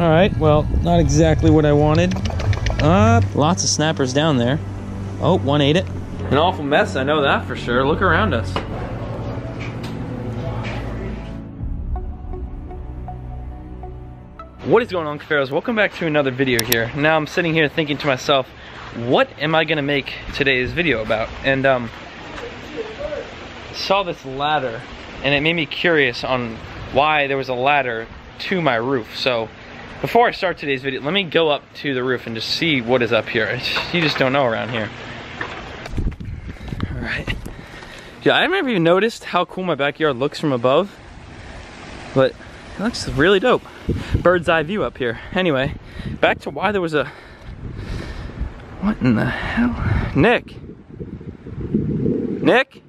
All right, well, not exactly what I wanted. Uh, lots of snappers down there. Oh, one ate it. An awful mess, I know that for sure. Look around us. What is going on, Cuffaros? Welcome back to another video here. Now I'm sitting here thinking to myself, what am I gonna make today's video about? And um, saw this ladder and it made me curious on why there was a ladder to my roof. So before I start today's video, let me go up to the roof and just see what is up here. You just don't know around here. All right. Yeah, I never even noticed how cool my backyard looks from above, but it looks really dope. Bird's eye view up here. Anyway, back to why there was a, what in the hell? Nick. Nick?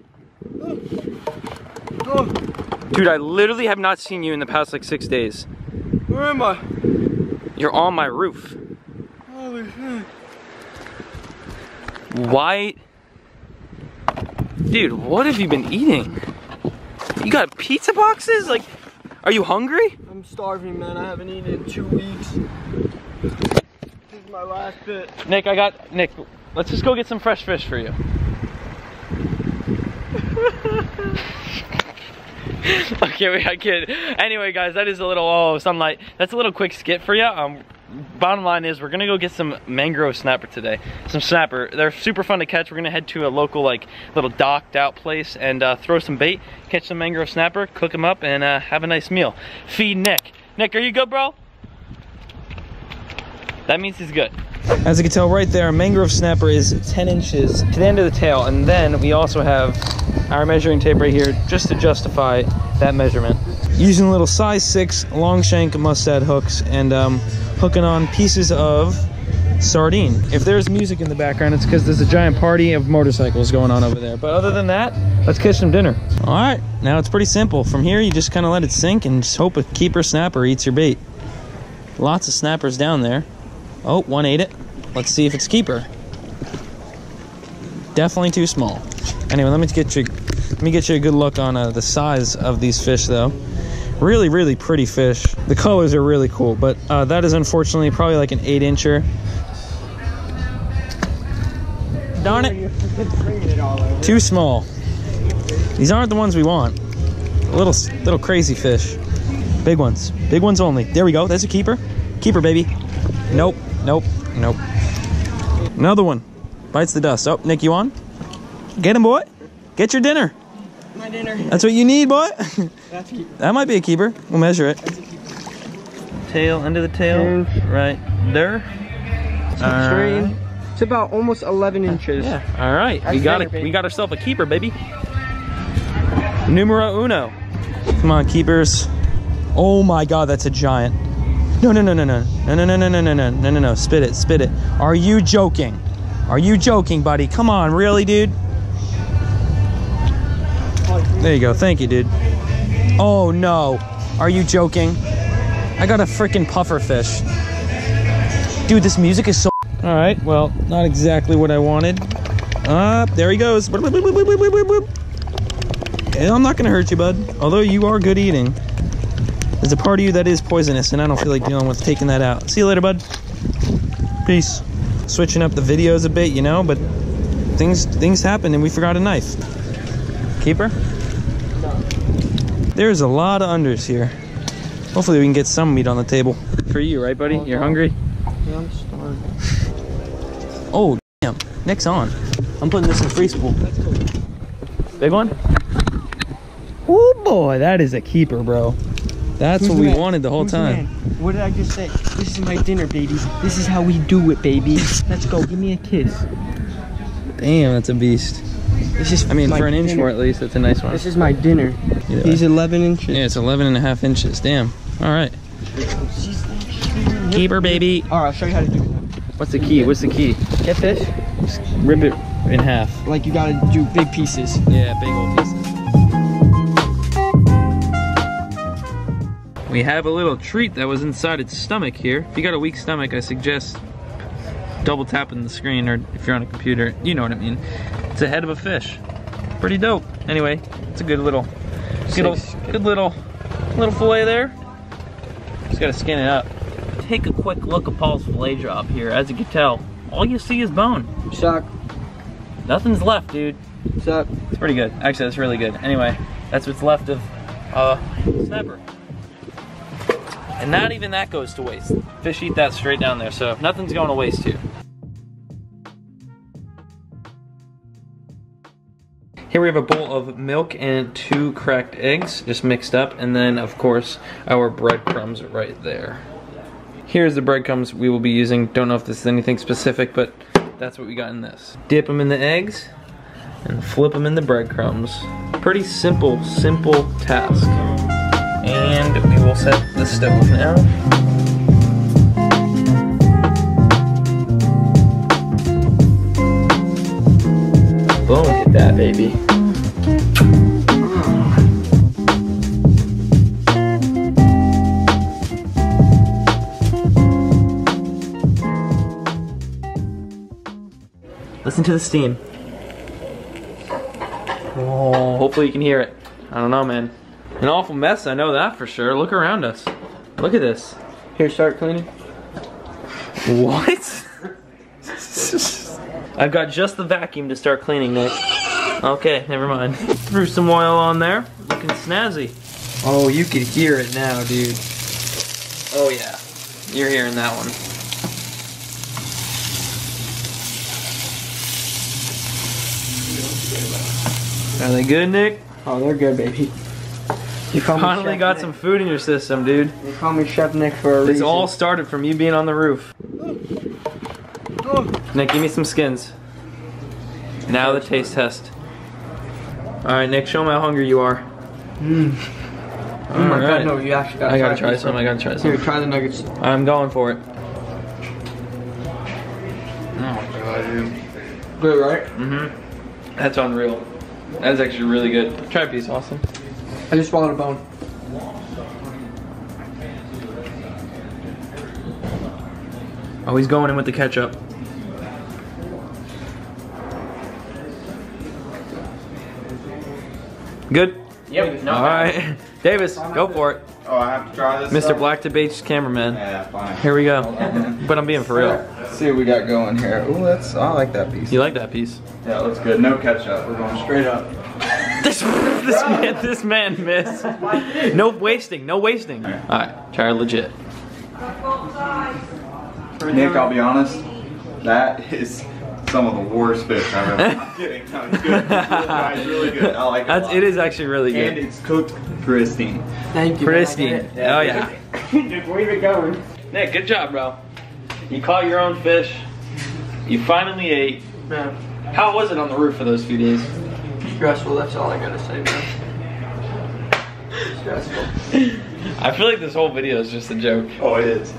Dude, I literally have not seen you in the past like six days. where am I? You're on my roof. Holy shit. White. Dude, what have you been eating? You got pizza boxes? Like, are you hungry? I'm starving, man. I haven't eaten in two weeks. This is my last bit. Nick, I got, Nick, let's just go get some fresh fish for you. okay, wait, I kid. Anyway, guys, that is a little, oh, sunlight. That's a little quick skit for you. Um, bottom line is we're gonna go get some mangrove snapper today. Some snapper. They're super fun to catch. We're gonna head to a local, like, little docked out place and uh, throw some bait, catch some mangrove snapper, cook them up, and uh, have a nice meal. Feed Nick. Nick, are you good, bro? That means he's good. As you can tell right there, a mangrove snapper is 10 inches to the end of the tail. And then we also have our measuring tape right here just to justify that measurement. Using little size 6 long shank mustad hooks and um, hooking on pieces of sardine. If there's music in the background, it's because there's a giant party of motorcycles going on over there. But other than that, let's catch some dinner. All right, now it's pretty simple. From here, you just kind of let it sink and just hope a keeper snapper eats your bait. Lots of snappers down there. Oh, one ate it. Let's see if it's keeper. Definitely too small. Anyway, let me get you let me get you a good look on uh, the size of these fish though. Really, really pretty fish. The colors are really cool, but uh, that is unfortunately probably like an eight incher. Darn it, too small. These aren't the ones we want. Little, little crazy fish. Big ones, big ones only. There we go. There's a keeper. Keeper, baby. Nope, nope, nope. Another one. Bites the dust. Oh, Nick, you on? Get him, boy. Get your dinner. My dinner. That's what you need, boy. That's keep. that might be a keeper. We'll measure it. Tail, end of the tail. Right there. Train. It's about almost 11 inches. Yeah. All right. We got dinner, it. We got ourselves a keeper, baby. Numero uno. Come on, keepers. Oh my God, that's a giant. No, no, no, no, no, no, no, no, no, no, no, no, no, no, no. Spit it, spit it. Are you joking? Are you joking, buddy? Come on, really, dude? There you go. Thank you, dude. Oh no. Are you joking? I got a freaking puffer fish. Dude, this music is so. All right. Well, not exactly what I wanted. Uh, there he goes. I'm not gonna hurt you, bud. Although you are good eating. There's a part of you that is poisonous, and I don't feel like dealing with taking that out. See you later, bud. Peace. Switching up the videos a bit, you know, but things things happen, and we forgot a knife. Keeper. There's a lot of unders here. Hopefully, we can get some meat on the table for you, right, buddy? You're hungry. Yeah, I'm starving. Oh, damn. Nick's on. I'm putting this in free spool. Big one? Oh boy, that is a keeper, bro. That's Who's what we man? wanted the whole Who's time. man? What did I just say? This is my dinner, baby. This is how we do it, baby. Let's go. Give me a kiss. Damn, that's a beast. This is I mean, for an inch dinner. more at least, that's a nice one. This is my dinner. Either He's way. 11 inches. Yeah, it's 11 and a half inches. Damn. All right. Keeper, baby. All right, I'll show you how to do it. What's the key? What's the key? Get this? Just rip it in half. Like you gotta do big pieces. Yeah, big old pieces. We have a little treat that was inside its stomach here. If you got a weak stomach, I suggest double tapping the screen or if you're on a computer, you know what I mean. It's a head of a fish. Pretty dope. Anyway, it's a good little, good, little, good little, little fillet there. Just gotta skin it up. take a quick look at Paul's fillet drop here. As you can tell, all you see is bone. Suck. Nothing's left, dude. Suck. It's pretty good. Actually, that's really good. Anyway, that's what's left of uh, snapper. And not even that goes to waste. Fish eat that straight down there, so nothing's going to waste here. Here we have a bowl of milk and two cracked eggs, just mixed up, and then of course our breadcrumbs right there. Here's the breadcrumbs we will be using. Don't know if this is anything specific, but that's what we got in this. Dip them in the eggs and flip them in the breadcrumbs. Pretty simple, simple task. And we will set the stove now. Boom. Hit that, baby. Listen to the steam. Oh, hopefully you can hear it. I don't know, man. An awful mess, I know that for sure. Look around us. Look at this. Here, start cleaning. What? I've got just the vacuum to start cleaning, Nick. Okay, never mind. Threw some oil on there. Looking snazzy. Oh, you can hear it now, dude. Oh yeah, you're hearing that one. Are they good, Nick? Oh, they're good, baby. You Finally got Nick. some food in your system, dude. You call me Chef Nick for a This reason. all started from you being on the roof. Nick, give me some skins. Now the taste test. All right, Nick, show me how hungry you are. Mm. Oh my Alright. god, no, you actually gotta I gotta try try some. I gotta try some. Here, try the nuggets. I'm going for it. Good, right? Mm-hmm. That's unreal. That's actually really good. Try a piece, Austin. I just swallowed a bone. Oh, he's going in with the ketchup. Good. Yep. All right, Davis, go for it. Oh, I have to try this. Mr. stuff? Black Debates cameraman. Yeah, fine. Here we go. But I'm being for real. Let's see what we got going here. Ooh, that's I like that piece. You like that piece? Yeah, it looks good. No ketchup. We're going straight up. This, this man, this man missed. No wasting, no wasting. All right, try legit. Nick, I'll be honest. That is some of the worst fish I've ever. I'm kidding. No, it's good. It's really, good. I like it. a That's, lot. it is actually really good. And it's cooked pristine. Thank you. Pristine. man. Oh yeah. Dude, where you going? Nick, good job, bro. You caught your own fish. You finally ate. Man, How was it on the roof for those few days? Stressful, that's all I gotta say, man. Stressful. I feel like this whole video is just a joke. Oh, it is.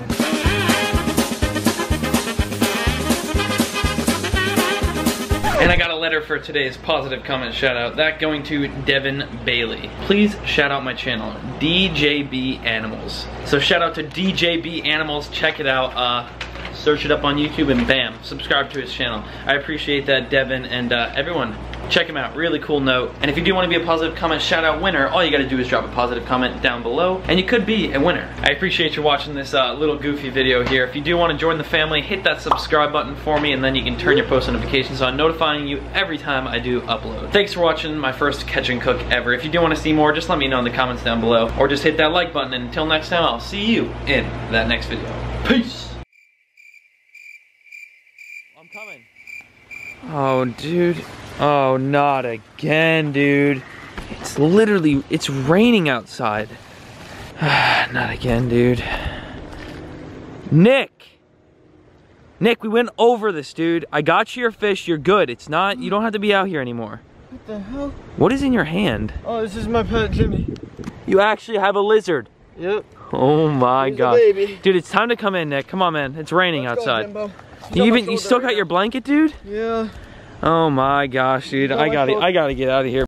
And I got a letter for today's positive comment shout out. That going to Devin Bailey. Please shout out my channel, DJB Animals. So shout out to DJB Animals. Check it out. Uh, search it up on YouTube and bam, subscribe to his channel. I appreciate that, Devin, and uh, everyone. Check him out, really cool note. And if you do want to be a positive comment shout out winner, all you gotta do is drop a positive comment down below, and you could be a winner. I appreciate you watching this uh, little goofy video here. If you do want to join the family, hit that subscribe button for me, and then you can turn your post notifications on, notifying you every time I do upload. Thanks for watching my first catch and cook ever. If you do want to see more, just let me know in the comments down below, or just hit that like button, and until next time, I'll see you in that next video. Peace! I'm coming. Oh, dude. Oh, not again, dude. It's literally, it's raining outside. not again, dude. Nick! Nick, we went over this, dude. I got you your fish. You're good. It's not, you don't have to be out here anymore. What the hell? What is in your hand? Oh, this is my pet Jimmy. You actually have a lizard. Yep. Oh my He's god. Dude, it's time to come in, Nick. Come on, man. It's raining Let's outside. He's you even, you still got your blanket, dude? Yeah. Oh my gosh, dude. I gotta. I gotta get out of here.